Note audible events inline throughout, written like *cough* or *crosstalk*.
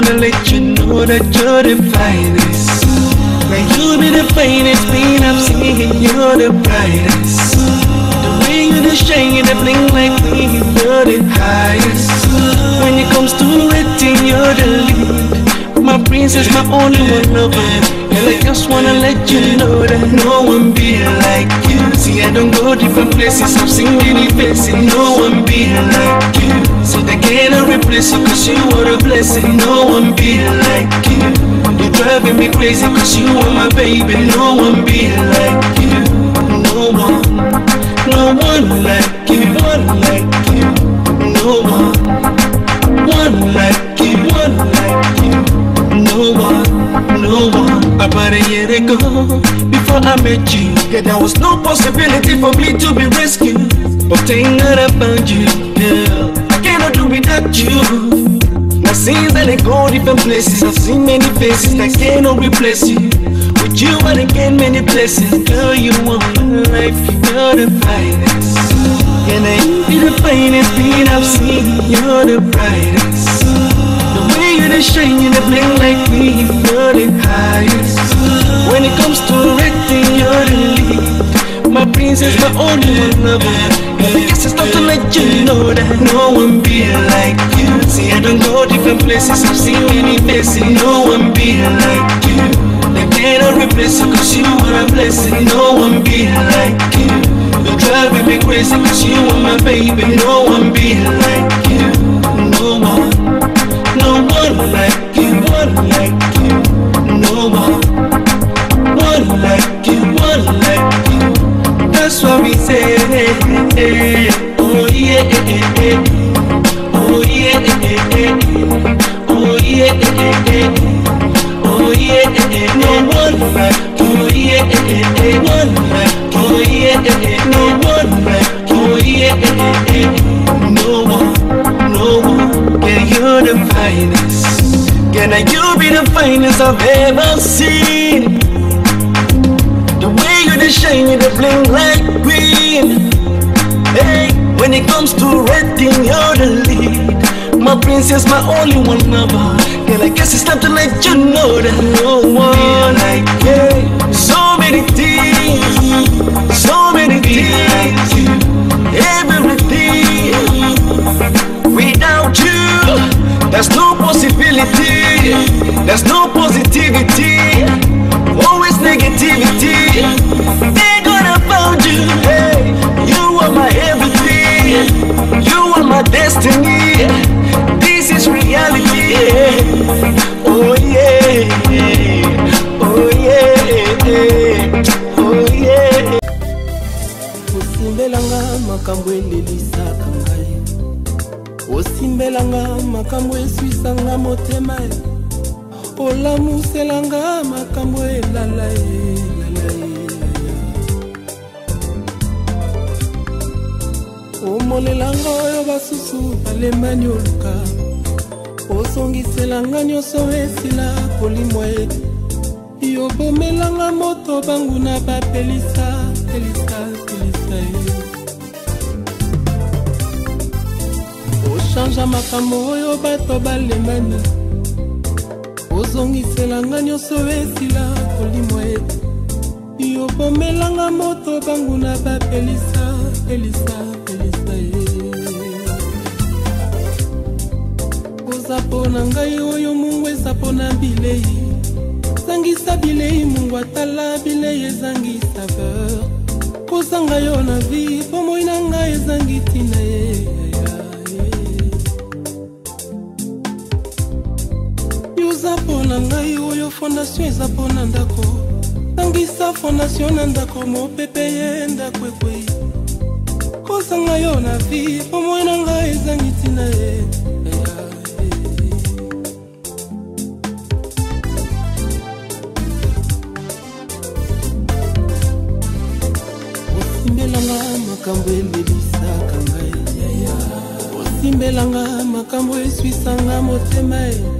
wanna let you know that you're the finest. Now you be the finest thing I've seen, you're the brightest. The way you the shine, you the bling like me, you're the highest. When it comes to rating, you're the lead. My princess, my only one lover. And I just wanna let you know that no one be like you. See, I don't go different places, I've seen many faces. No one be like you. So they cannot replace you, cause you are a blessing. No one be like you. You're driving me crazy, cause you are my baby. No one be like you. No one, no one like you, one like you. No one, one like you, one like you. No one, no one. About a year ago, before I met you, yeah, there was no possibility for me to be rescued. But God I found you, without you. Now since I go different places, I've seen many faces that cannot replace you. With you, I gain many blessings. Girl, you want my life, you're the finest. And I be the finest thing I've seen, you're the brightest. The way you the shine, you the bling like me, you're the highest. When it comes to rating, you're the lead. My princess, my only one lover. It's not to let you know that no one be like you. See, I don't go different places, I've seen many faces. No one be like you. They cannot replace you, cause you are a blessing. No one be like you. You're driving me crazy, cause you are my baby. No one be like you. No one. No one like you, one like you. No one, one like you, one like you. That's why we say, oh yeah, oh yeah, oh yeah, oh yeah. No one like, oh yeah, one like, oh yeah, no one like, oh yeah. No one, no one. Yeah, you're the finest. Can you be the finest I've ever seen? The way you the shine, you the bling like green. When it comes to rating, you're the lead. My princess, my only one lover. And I guess it's time to let you know that no one like you. So many things, so many things, everything. Without you, there's no possibility, there's no positivity, always negativity. Makambo elelisaka ngai. Osimbelanga makambo eswisanga motema e. Olamuselanga makambo elala elala omolelanga oyo basusu balemani oluka osongiselanga nyonso esila kolimwa ye yobomelanga moto banguna bapelisa oshanja makambo oyo bato balembani. Ozongiselanga nyonso esila kolimwa ye. Yobomelanga moto banguna bapelisa pelisa pelisa ye. Oza mpo na ngai oyo mungu eza mpo na bilei. Zangisa bilei mungu atala bilei ezangi saveur kozanga yo na vi bomoi na ngai ezangi ntina ye na ngai oyo fondation eza mpo na ndako. Tangisa fondation na ndako mopepe ye ndako ekwei kosanga yo na vi mpo moi na ngai ezangi ntina ye. Osimbelanga makambo elebisaka ngai. Osimbelanga makambo eswisanga motema ye.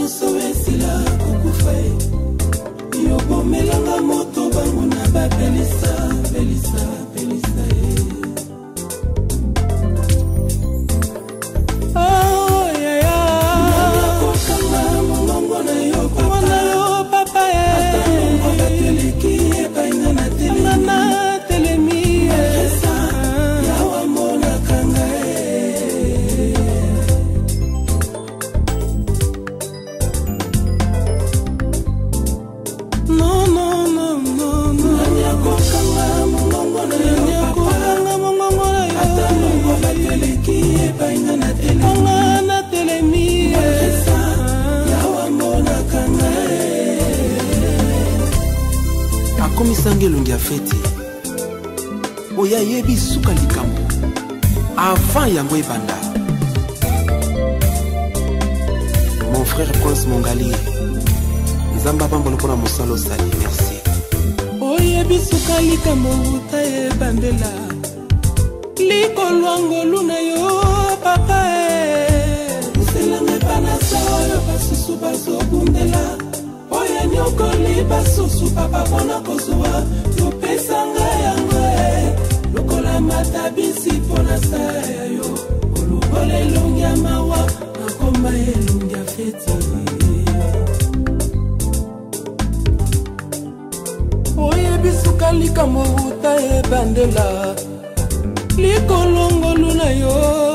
nyonso esila kokufa ye. Yobomelanga moto bango na babelisa belisa likolongolu na yo.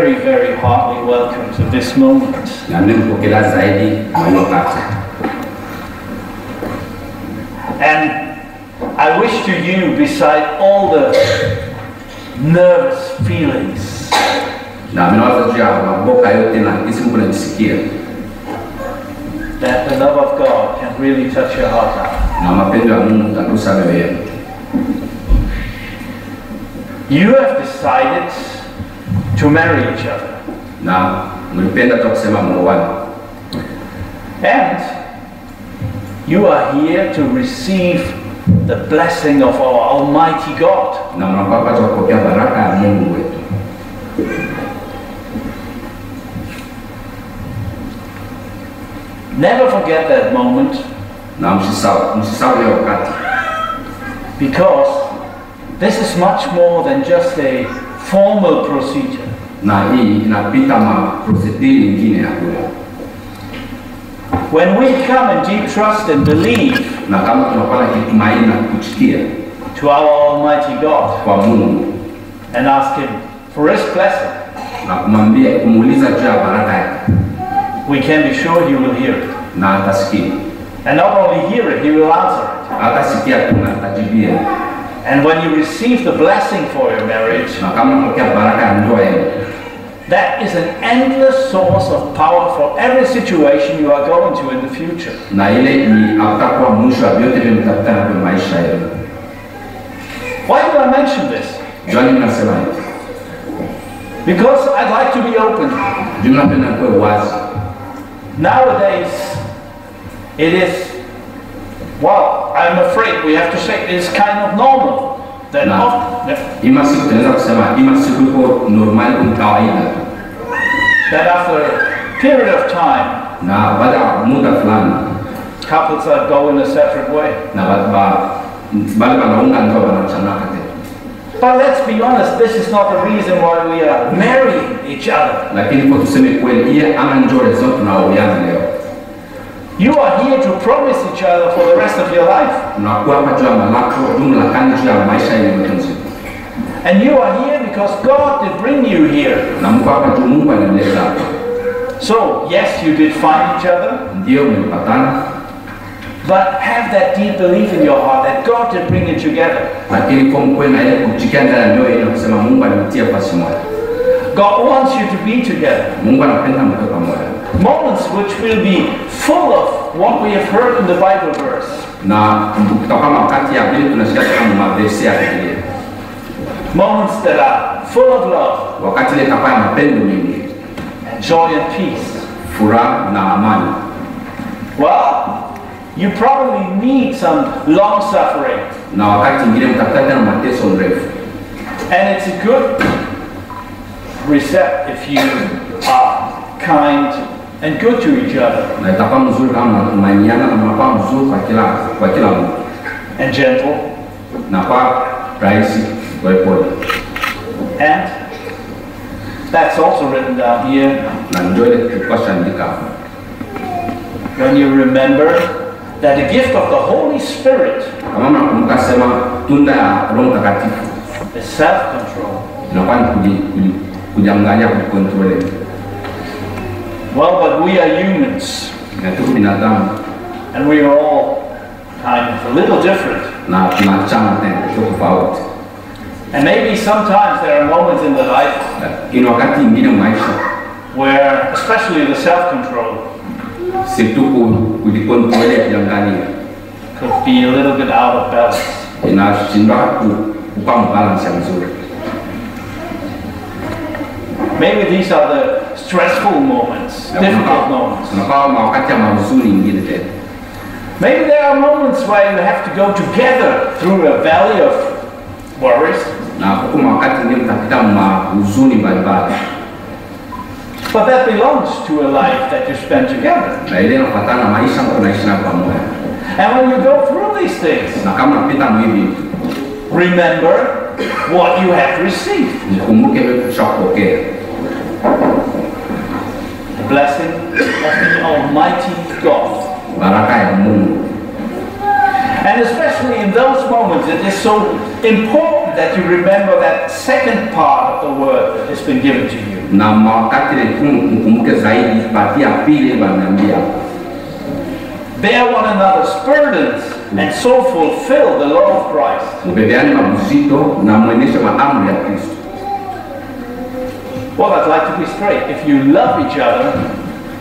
Very, very heartily welcome to this moment. And I wish to you, beside all the nervous feelings, that the love of God can really touch your heart yenu. You have decided to marry each other. Na mlipenda tu kusema muoane. And you are here to receive the blessing of our Almighty God. Na mnapata kupokea baraka ya Mungu wetu. Never forget that moment Na msisahau msisahau hiyo wakati. because this is much more than just a formal procedure. Na hii inapita ma procedure nyingine ya kule. When we come in deep trust and believe Na kama tunakuwa na kitumaini na kuchikia to our Almighty God kwa Mungu and ask Him for His blessing, na kumwambia kumuuliza juu ya baraka yake we can be sure He will hear it. na atasikia. And not only hear it, He will answer it. Atasikia tu na atajibia. And when you receive the blessing for your marriage, Na kama unapokea baraka ya ndoa that is an endless source of power for every situation you are going to in the future. na ile ni hautakuwa mwisho wa vyote vile mtakutana maisha yenu. Why do I mention this? Jua nasema hivi? Because I'd like to be open. Juu napenda kuwe wazi. Nowadays, it is, well, I'm afraid we have to say it is kind of normal that No. often, Ima siku tunaweza kusema ima siku iko normal kwa kawaida, eh, that after a period of time, na baada ah, ya muda fulani couples are going a separate way. But let's be honest, this is not the reason why we are marrying each other. lakini kwa tuseme kweli, iye ama njo reason tunaoana leo. You are here to promise each other for the rest of your life. Tunakuwa hapa juu ya malako jumla kani juu ya maisha yenu yote nzima, And you are here because God did bring you here. na mko hapa juu Mungu analeta hapa. So, yes, you did find each other, but have that deep belief in your heart that God did bring you together. lakini kwa mkwe na ile kuchikia ndani ya mioyo yenu kusema Mungu alitia pasi moja. God wants you to be together. Mungu anapenda mko pamoja. Moments which will be full of what we have heard in the Bible verse. na kutakuwa na wakati ya vile tunasikia kama maverse ya Biblia, Moments that are full of love wakati ile itakuwa ya mapendo mengi, and joy and peace. furaha na amani. Well, you probably need some long suffering. Na wakati mwingine mtakuta tena mateso mrefu, And it's a good recept if you are kind and good to each other. Na itakuwa mzuri kama mnamaniana na mnakuwa mzuri kwa kila kwa kila mtu and gentle. na kwa rahisi polepole, And that's also written down here. Na ndio ile tulikuwa tunaandika hapa, when you remember that the gift of the Holy Spirit kama mnakumbuka sema tunda ya Roho Mtakatifu is self-control. Well, but we are humans and we are all kind of a little different. na tunachana tena, tuko And maybe sometimes there are moments in the life lakini wakati mwingine maisha where, especially the self-control, si tu ku- kujikontrole, kujiangalia could be a little bit out of balance. inashindwa ku- kupa mbalance ya mzuri. Maybe these are the stressful moments, difficult moments. Unakuwa ma- wakati ya mahuzuni ingine tena, Maybe there are moments where you have to go together through a valley of worries, na huku wakati ingine mtapita mahuzuni mbalimbali, but that belongs to a life that you spend together. na ile inafatana na maisha ambayo tunaishi nayo pamoja. And when you go through these things, Na kama unapita mwivi, remember what you have received blessing of the Almighty God. And especially in those moments, it is so important that you remember that second part of the word that has been given to you. na mawakati mkumbuke zaidi pati ya pili wanaambia Bear one another's burdens and so fulfill the law of Christ. Well, I'd like to be straight. If you love each other,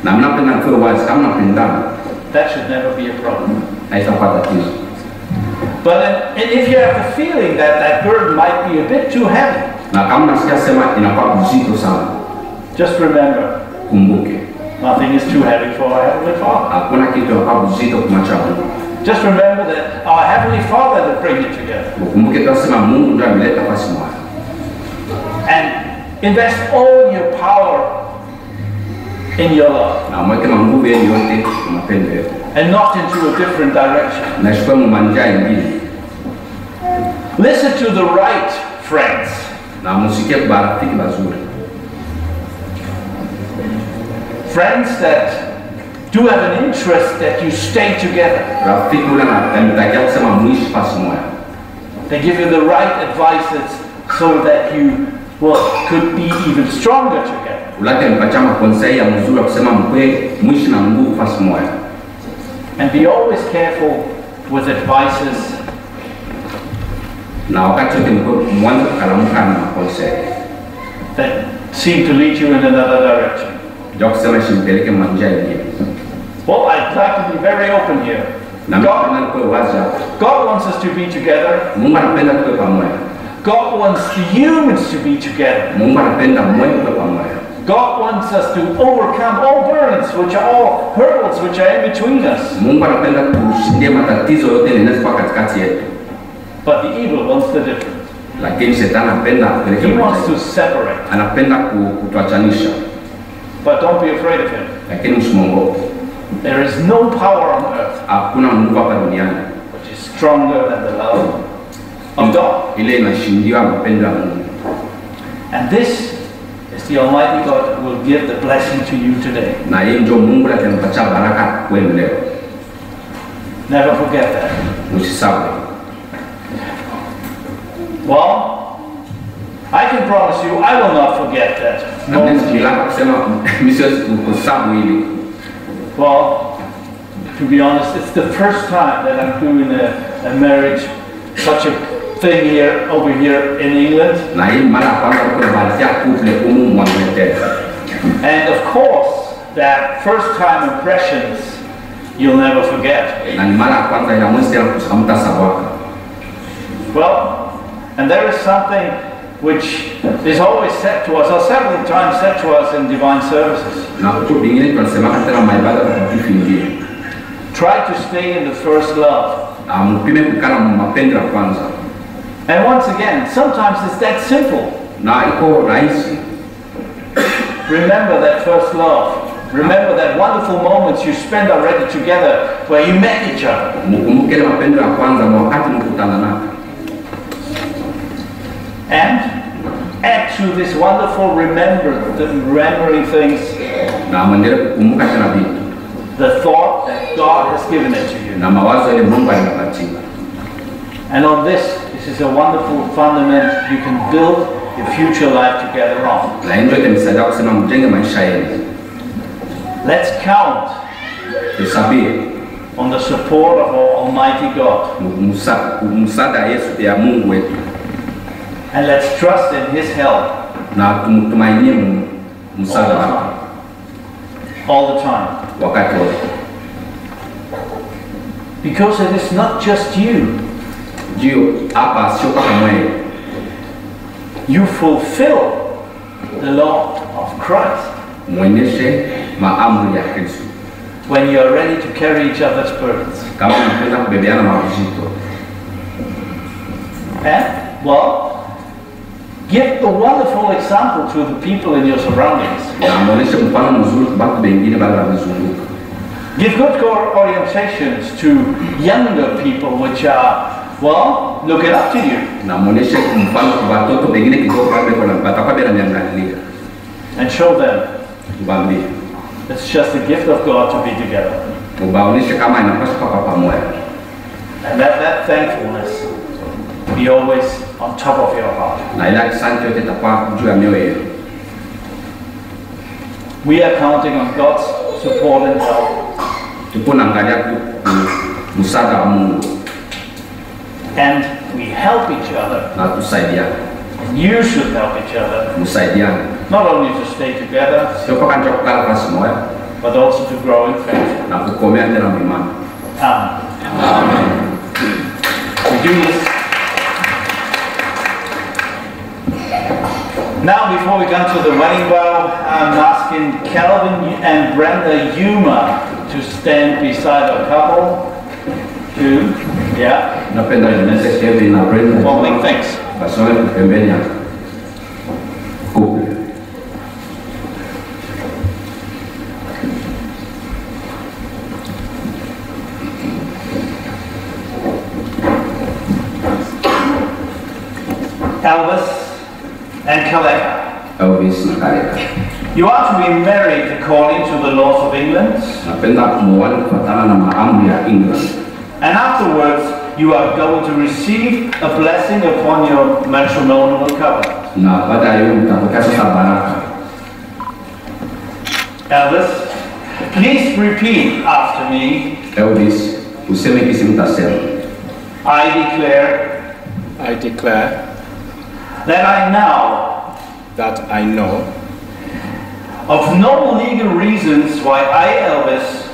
na mnapenda mkiwe wazi kama mnapendana that should never be a problem. haitakuwa tatizo But uh, and if you have the feeling that that burden might be a bit too heavy, na kama nasikia sema inakuwa buzito sana just remember, kumbuke nothing is too heavy for our Heavenly Father. hakuna kitu inakuwa buzito kumacha mungu Just remember that our Heavenly Father will bring it together. ukumbuke tunasema mungu ndio ameleta fasi moja And invest all your power in your love na mweke manguvu yenu yote kwa mapendo yetu and not into a different direction. na chukue mumanja ingine Listen to the right friends. na musikie kwa marafiki bazuri Friends that do have an interest that you stay together. rafiki ule anamtakia kusema mwishi fasi moja They give you the right advices so that you well, could be even stronger together. ulake mpacha makonsei ya mzuri wa kusema mkwe mwishi na nguvu fasi moja And be always careful with advices na wakati wote mkwe mwanze kukalamuka na makonsei that seem to lead you in another direction. ja kusema shimpeleke manja ingine Well, I'd like to be very open here. God, mimi nikuwe wazi hapo God wants us to be together. mungu anapenda tuwe pamoja God wants the humans to be together. mungu anapenda mwe pamoja God wants us to overcome all burdens, which are all hurdles which are in between us. mungu anapenda tushindia matatizo yote linaweza katikati yetu But the evil wants the difference. lakini shetani anapenda apeleke He wants to separate. anapenda ku- kutuachanisha But don't be afraid of him. lakini There is no power on earth hakuna nguvu hapa duniani which is stronger than the love of God. ile inashindiwa mapendo ya And this is the Almighty God that will give the blessing to you today. na hii ndio mungu atampatia baraka kwenu leo Never forget that. msisawe Well, I can promise you I will not forget that. na mimi sikilaka kusema mimi siwezi kusabu hili Well, to be honest, it's the first time that I'm doing a, a marriage, such a thing here, over here in England. na hii mara ya kwanza kuna barakia couple humu mwangleterre And of course, that first time impressions you'll never forget. na ni mara ya kwanza ina mwezi tena hamtasawaka Well, and there is something which is always said to us, or several times said to us in divine services. na vitu vingine tunasemaka tena maibada takatifu ingine Try to stay in the first love. And once again, sometimes it's that simple. na iko rahisi Remember that first love. Remember that wonderful moments you spent already together where you met each other. mkumbuke ile mapendo ya kwanza na wakati mkutana nako And add to this wonderful remember, the remembering things, na mwendelee kukumbuka tena vitu the thought that God has given it to you. na mawazo ile mungu alimpatia And on this is a wonderful fundament you can build your future life together on. na hii ndio itanisaidia kusema mjenge maisha yenu Let's count on the support of our Almighty God. msa- msaada ya yesu ya mungu wetu And let's trust in His help na tumtumainie mu- all the time. All the time. Because it is not just you. Ndio hapa sio kama mwewe You fulfill the law of Christ. Mwonyeshe maamri ya when you are ready to carry each other's burdens. kama unapenda kubebeana mavizito And, eh? well, give a wonderful example to the people in your surroundings. na mwonyeshe mfano mzuri kwa watu wengine bado wamezunguka Give good or- orientations to younger people which are, well, looking up to you. na kwa watoto pengine kidogo bado kuna- watakuwa bila miangalia and show them ubambie it's just a gift of God to be together. ubaonyeshe kama inapaswa kwa pamoja And let that thankfulness be always on top of your heart. na ila asante yote itakuwa juu ya mioyo yenu. We are counting on God's support and help. Tupo naangalia ku- mm, msaada wa Mungu And we help each other. na tusaidiane, And you should help each other. msaidiane, Not only to stay together, sio mpaka nje kukala nafasi moja but also to grow in faith. na kukomea tena mlimani. Amen. We do this. Now, before we come to the wedding vow, I'm asking Calvin and Brenda Yuma to stand beside a couple. Two, yeah, Napenda nimeze Kevin na Brenda holding things. basome pembeni ya couple. Elvis and Kaleka. Elvis na Kareka. You are to be married according to the laws of England, Napenda kumuoana kufuatana na maamri ya England, and afterwards you are going to receive a blessing upon your matrimonial covenant. na baada ya hiyo mtapokea baraka. Elvis, please repeat after me. Elvis, useme kisi mtasema. I declare I declare that I know. that I know of no legal reasons why I, Elvis,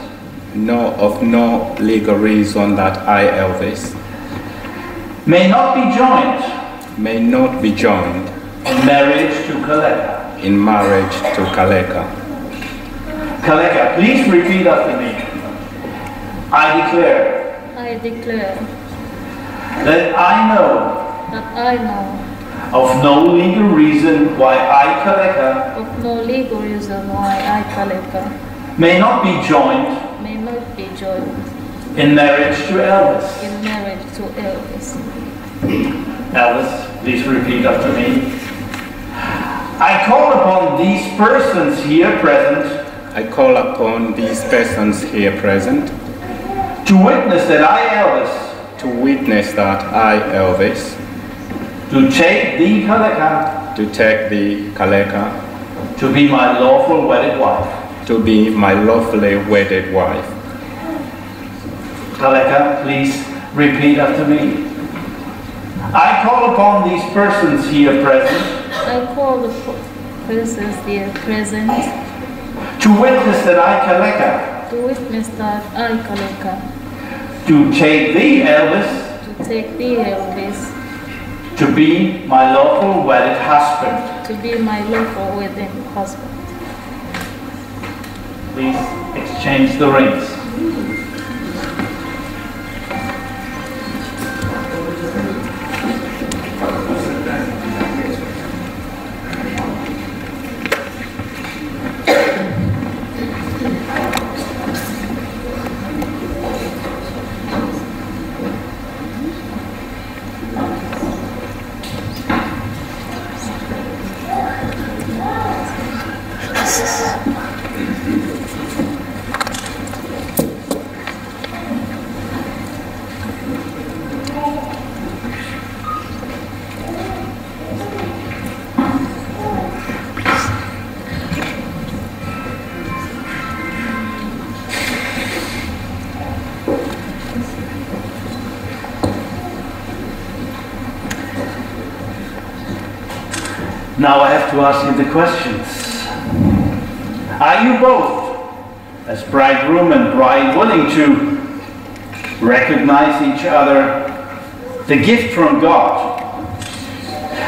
know of no legal reason that I, Elvis, may not be joined may not be joined in marriage to Kaleka. in marriage to Kaleka. Kaleka, please repeat after me. I declare I declare that I know that I know of no legal reason why I, Kaleka, of no legal reason why I, Kaleka, may not be joined may not be joined in marriage to Elvis. in marriage to Elvis. Elvis, please repeat after me. I call upon these persons here present I call upon these persons here present to witness that I, Elvis, to witness that I, Elvis, to take thee, Kaleka, to take the Kaleka to be my lawful wedded wife. to be my lawfully wedded wife. Kaleka, please repeat after me. I call upon these persons here present I call the persons here present to witness that I, Kaleka, to witness that I, Kaleka, to take thee, Elvis, to take thee, Elvis, to be my lawful wedded husband. to be my lawful wedding husband. Please exchange the rings. Now I have to ask you the questions. Are you both, as bridegroom and bride, willing to recognize each other, the gift from God?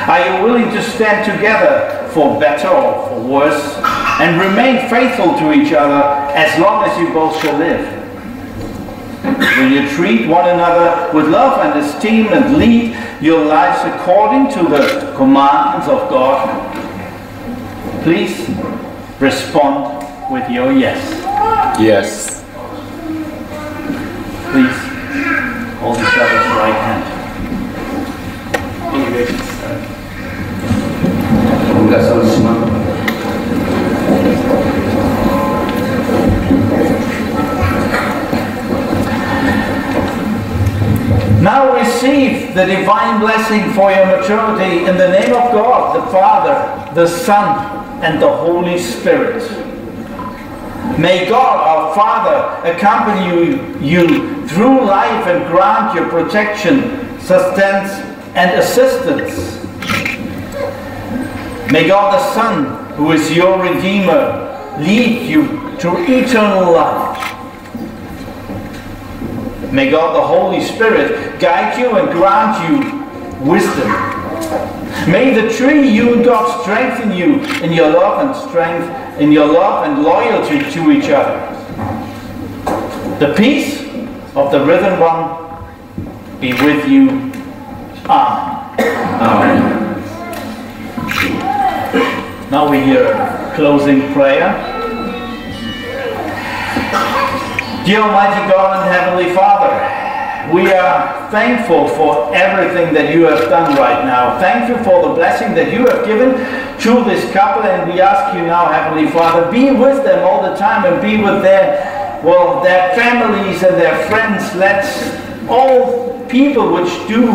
Are you willing to stand together for better or for worse and remain faithful to each other as long as you both shall live? Will you treat one another with love and esteem and lead your lives according to the commandments of God? Please respond with your yes. Yes. Please hold each other's right hand. Sauti, simama. the divine blessing for your maturity in the name of God, the Father, the Son, and the Holy Spirit. May God, our Father, accompany you, through life and grant you protection, sustenance, and assistance. May God the Son, who is your Redeemer, lead you to eternal life. May God the Holy Spirit guide you and grant you wisdom. May the triune God strengthen you in your love and strength, in your love and loyalty to each other. The peace of the risen one be with you. Amen. Amen. Now we hear a closing prayer. Dear Almighty God and Heavenly Father, we are thankful for everything that you have done right now. Thank you for the blessing that you have given to this couple, and we ask you now, Heavenly Father, be with them all the time and be with their, well, their families and their friends. Let all people which do,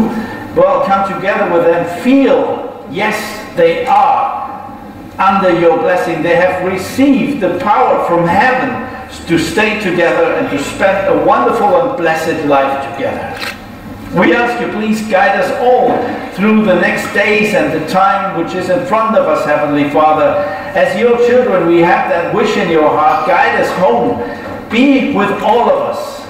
well, come together with them feel, yes, they are under your blessing. They have received the power from heaven to stay together and to spend a wonderful and blessed life together. We ask you, please guide us all through the next days and the time which is in front of us, Heavenly Father. As your children, we have that wish in your heart. Guide us home. Be with all of us.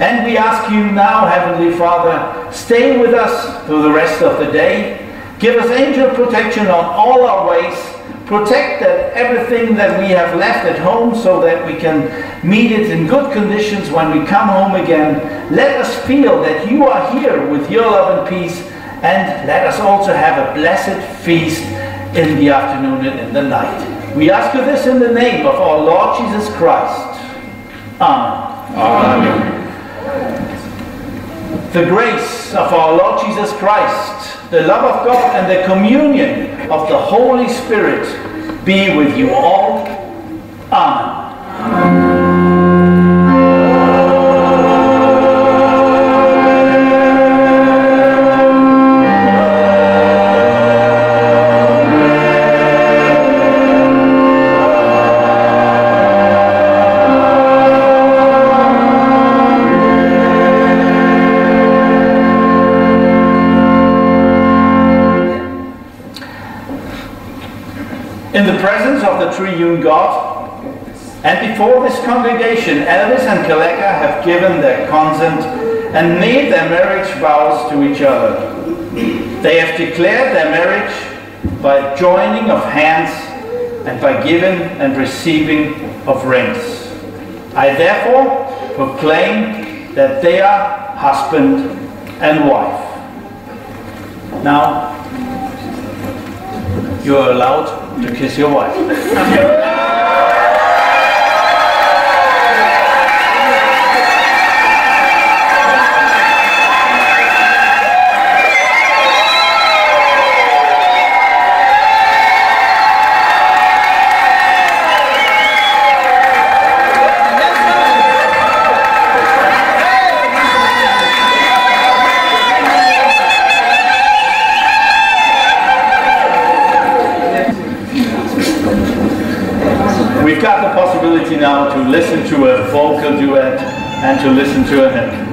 And we ask you now, Heavenly Father, stay with us through the rest of the day. Give us angel protection on all our ways. Protect that everything that we have left at home so that we can meet it in good conditions when we come home again. Let us feel that you are here with your love and peace. And let us also have a blessed feast in the afternoon and in the night. We ask you this in the name of our Lord Jesus Christ. Amen. Amen. The grace of our Lord Jesus Christ, the love of God, and the communion of the Holy Spirit be with you all. Amen. God, and before this congregation, Elvis and Kaleka have given their consent and made their marriage vows to each other. They have declared their marriage by joining of hands and by giving and receiving of rings. I therefore proclaim that they are husband and wife. Now, you are allowed to kiss your wife. *laughs* listen to a vocal duet and to listen to a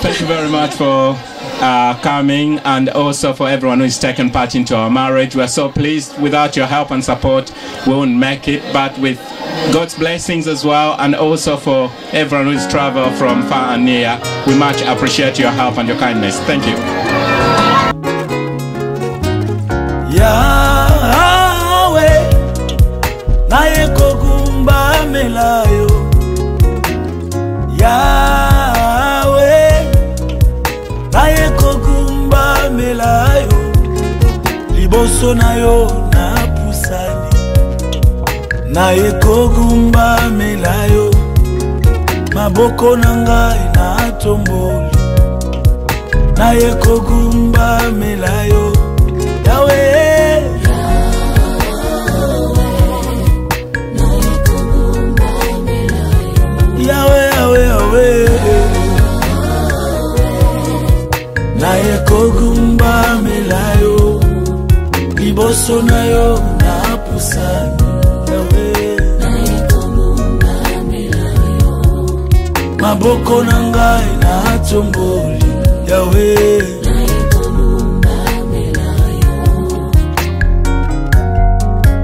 Thank you very much for uh, coming and also for everyone who's taken part into our marriage. We're so pleased. Without your help and support, we won't make it, but with God's blessings as well, and also for everyone who's traveled from far and near, we much appreciate your help and your kindness. Thank you. Liboso na yo napusani naye kogumbamelayo maboko na ngai natomboli naye kogumbamelayo yawe. Yawe yawe yawe. Naye kogumbamelayo liboso na yo napusani yawe. Maboko na ngai natomboli yawe.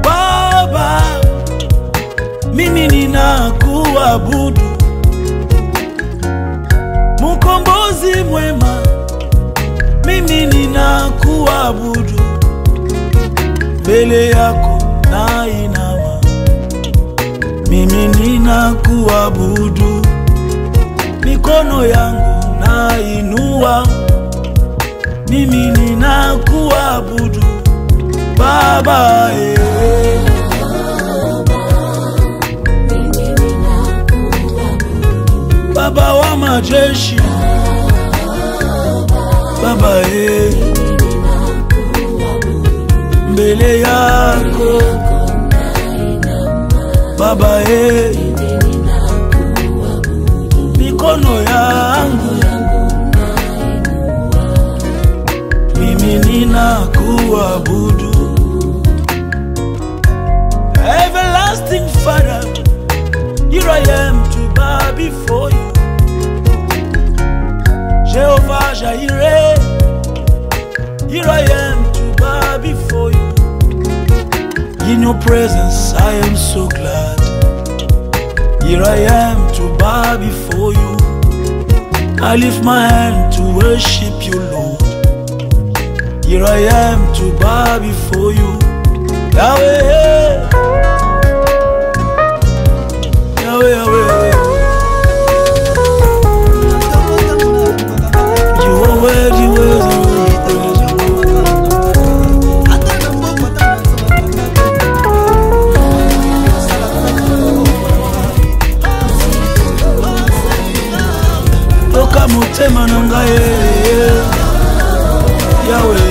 Baba mimi ninakuabudu. Mukombozi mwema mimi ninakuabudu mbele yako na inama, mimi ninakuabudu. Mikono yangu na inua, mimi ninakuabudu. Baba eh. baba wa majeshi. Baba e mbele yako. Baba e mikono yangu. Mimi ninakuabudu. Everlasting father here i am to bow before you. Jehovah Jireh, here I am your presence, I am so glad. Here I am to bow before you. I lift my hand to worship you, Lord. Here I am to bow before you. Yahweh, motema na ngai yawe